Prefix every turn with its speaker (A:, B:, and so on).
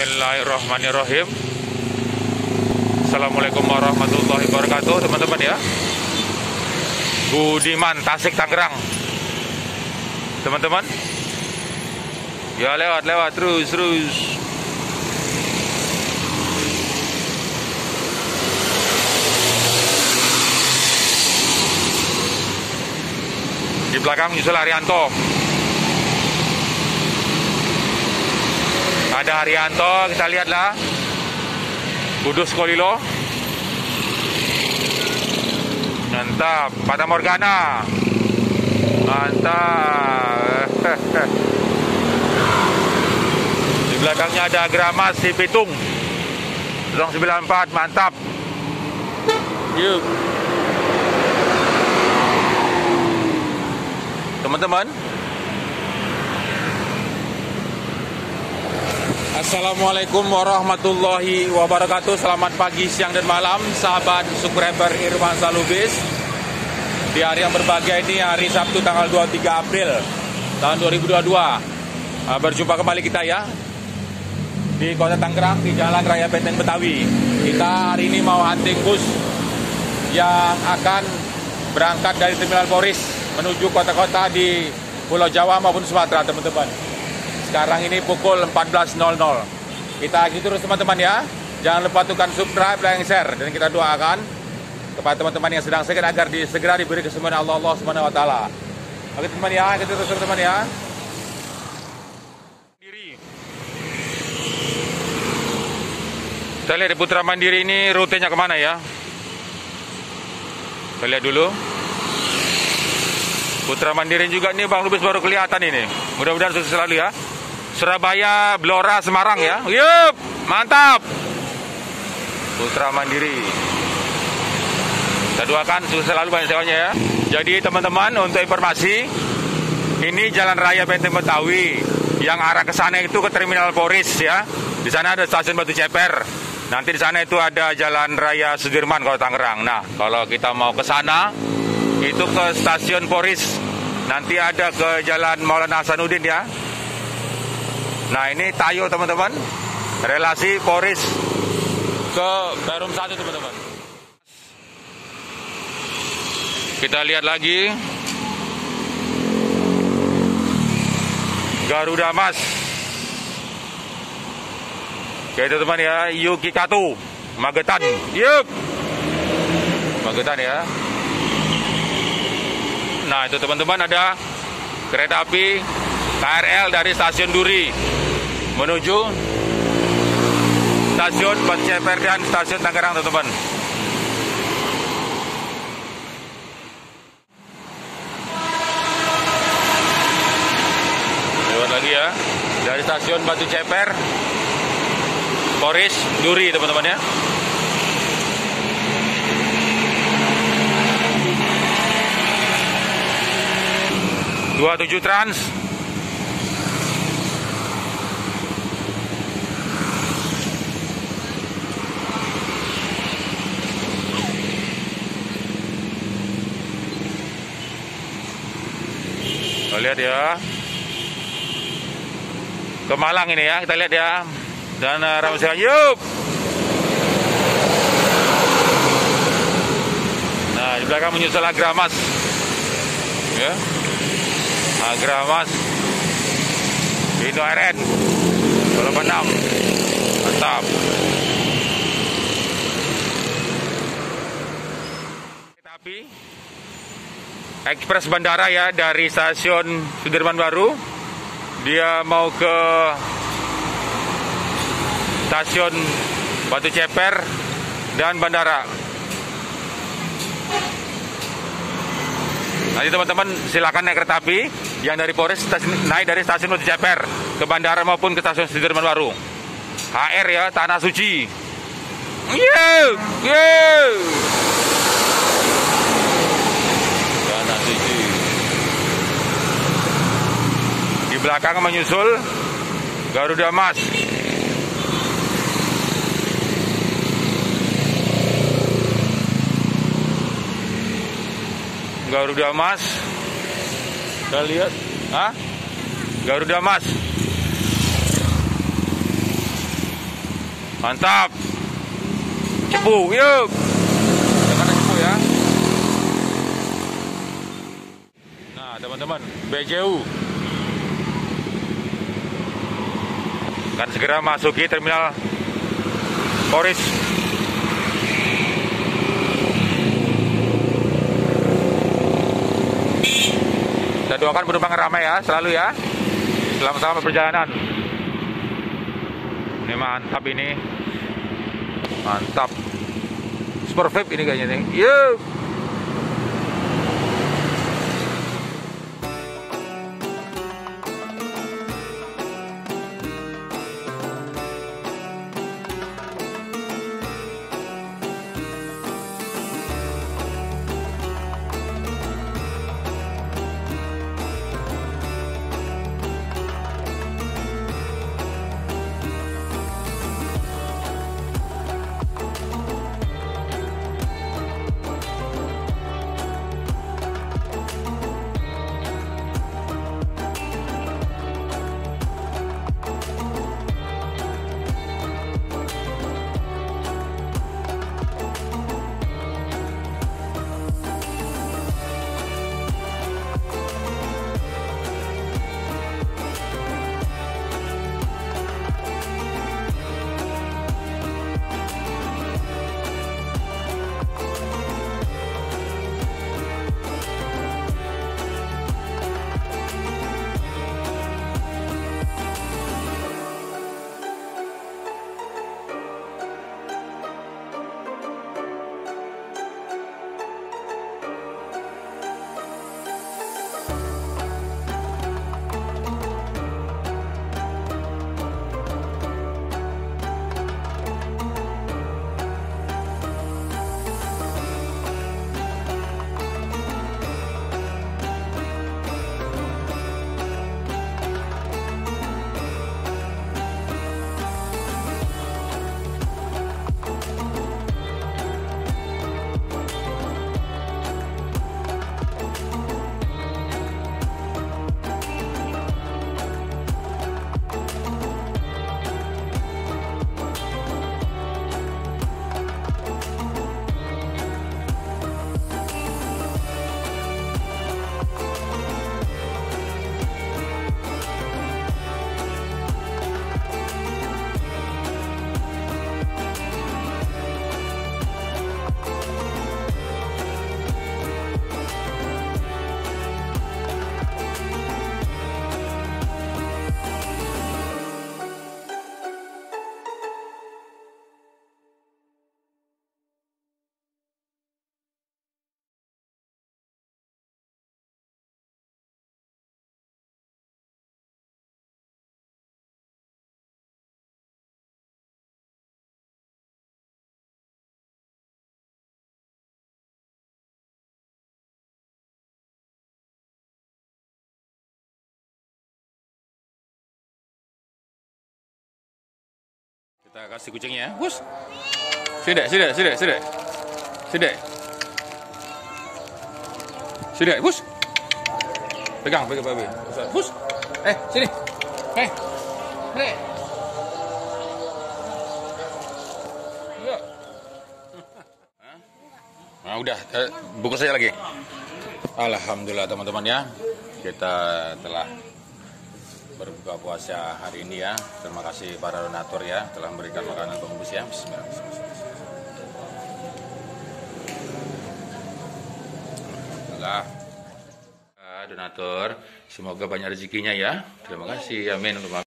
A: Bismillahirrahmanirrahim. Assalamualaikum warahmatullahi wabarakatuh teman-teman ya. Budiman Tasik Tangerang. Teman-teman. Ya lewat lewat terus terus. Di belakang Yusuf Arianto ada Haryanto kita lihatlah. Kudus Kolilo. Mantap. Fata Morgana. Mantap. Di belakangnya ada Gramas si Pitung. 094 mantap. Yuk. Teman-teman Assalamualaikum warahmatullahi wabarakatuh. Selamat pagi, siang, dan malam Sahabat subscriber Irwan Salubis. Di hari yang berbahagia ini Hari Sabtu tanggal 23 April Tahun 2022 ah, Berjumpa kembali kita ya. Di kota Tangerang Di Jalan Raya Benteng Betawi. Kita hari ini mau hunting bus Yang akan berangkat dari Terminal Poris Menuju kota-kota di Pulau Jawa maupun Sumatera teman-teman sekarang ini pukul 14.00. Kita gitu terus teman-teman ya. Jangan lupa tekan subscribe, like, share dan kita doakan kepada teman-teman yang sedang sakit agar segera diberi kesembuhan Allah Allah Subhanahu wa taala. Oke teman ya, kita terus teman-teman ya. Diri. Kita lihat di Putra Mandiri ini rutenya ke mana ya? Kita lihat dulu. Putra Mandiri juga nih Bang Lubis baru kelihatan ini. Mudah-mudahan sukses selalu ya. Surabaya, Blora, Semarang ya. Yup, mantap. Putra Mandiri. Kita doakan selalu banyak sewanya ya. Jadi teman-teman untuk informasi, ini Jalan Raya Benteng Betawi yang arah ke sana itu ke Terminal Poris ya. Di sana ada stasiun Batu Ceper. Nanti di sana itu ada Jalan Raya Sudirman kalau Tangerang. Nah, kalau kita mau ke sana itu ke stasiun Poris. Nanti ada ke Jalan Maulana Hasanuddin ya. Nah ini Tayo teman-teman. Relasi Poris ke Perum 1 teman-teman. Kita lihat lagi. Garuda Mas. Oke teman ya. Yuki Katu Magetan. Yup. Magetan ya. Nah itu teman-teman ada kereta api KRL dari stasiun Duri menuju stasiun Ceper dan stasiun Tangerang teman-teman. Lewat lagi ya dari stasiun Batu Ceper, Poris, Duri teman-teman ya. Dua tujuh trans lihat ya. Ke Malang ini ya, kita lihat ya. Dan uh, Ramsey Yup. Nah, di belakang menyusul Agramas. Ya. Agramas. Indo RN. 86. Mantap. Ekspres bandara ya dari stasiun Sudirman Baru. Dia mau ke stasiun Batu Ceper dan bandara. Nanti teman-teman silakan naik kereta api. Yang dari Polres naik dari stasiun Batu Ceper ke bandara maupun ke stasiun Sudirman Baru. HR ya Tanah Suci. Yeah, yeah. Di belakang menyusul Garuda Mas. Garuda Mas. Kita lihat, ah, Garuda Mas. Mantap. Cepu, yuk. Jangan cepu ya. Nah, teman-teman, BJU. Akan segera masuki terminal Poris. Kita doakan penumpang ramai ya, selalu ya. Selamat-selamat perjalanan. Ini mantap ini. Mantap. Super vape ini kayaknya nih. Yuk. Kita kasih kucingnya ya. Bus. Sini, sini, sini, sini. Sini. Sini, bus. Pegang, pegang babi. Bus. Eh, sini. Eh. Sini. Yuk. Nah, udah, eh, bungkus saja lagi. Alhamdulillah teman-teman ya. Kita telah berbuka puasa hari ini ya. Terima kasih para donatur ya telah memberikan makanan pembungkus ya. Bismillah. Donatur, semoga banyak rezekinya ya. Terima kasih. Amin.